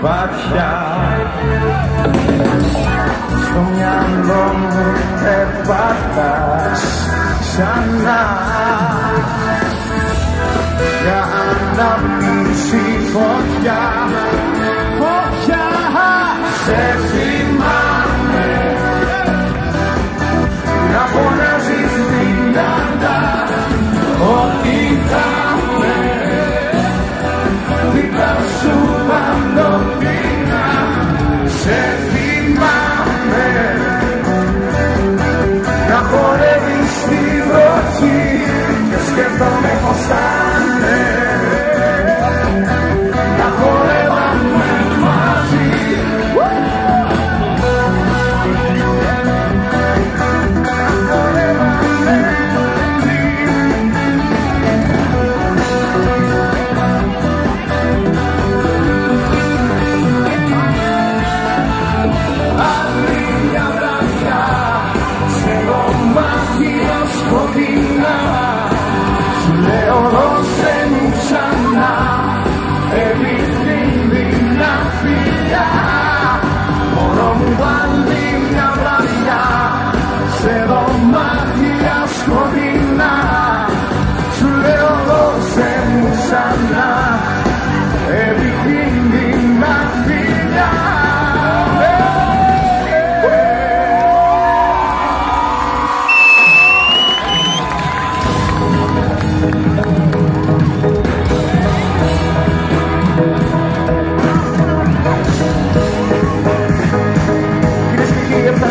βαθιά. Στο μυαλό μου επατάς ξανά. Για να πείσει φωτιά φωτιά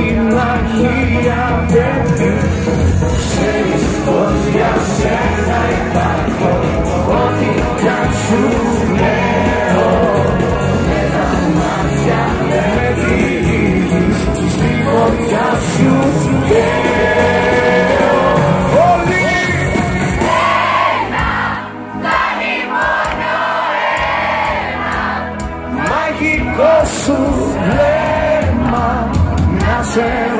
να έχει αδέρφη Ξέρεις πως για σένα υπάρχω Ό,τι κι αν σου να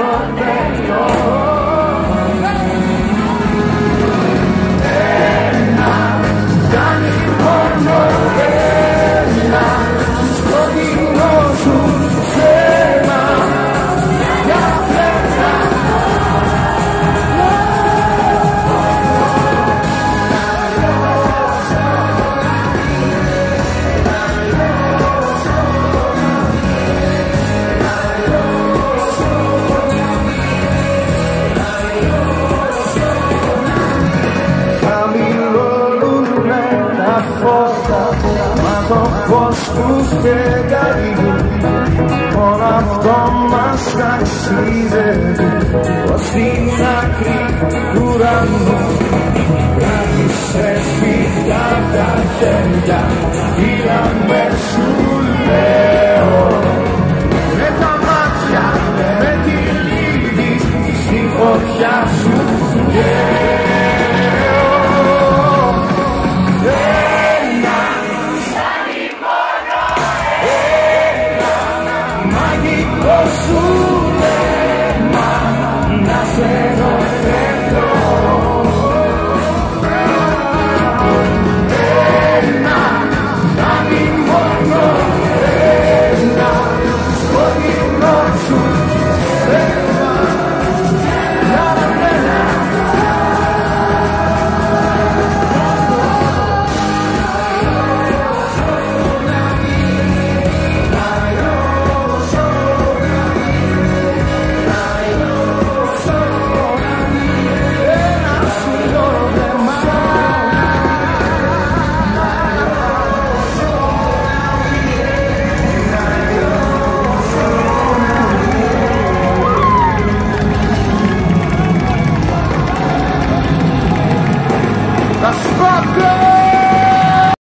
το φως τους φεγγαριού μόνο αυτό μας ταξίδευε ως την άκρη του ουρανού. Κράτησε σφιχτά τα χέρια. Φύλαμε σου λέω. Με τα μάτια με τη λίγη στη φωτιά σου yeah.